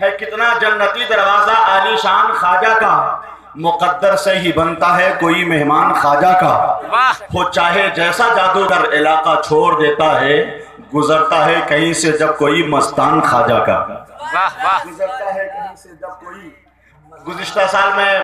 ہے کتنا جنتی دروازہ عالی شان خواجہ کا؟ مقدر سے ہی بنتا ہے کوئی مہمان خواجہ کا۔ وہ چاہے جیسا جادوگر علاقہ چھوڑ دیتا ہے گزرتا ہے کہیں سے جب کوئی مستان خواجہ کا۔ گزرتا ہے کہیں سے جب کوئی۔ گزشتہ سال میں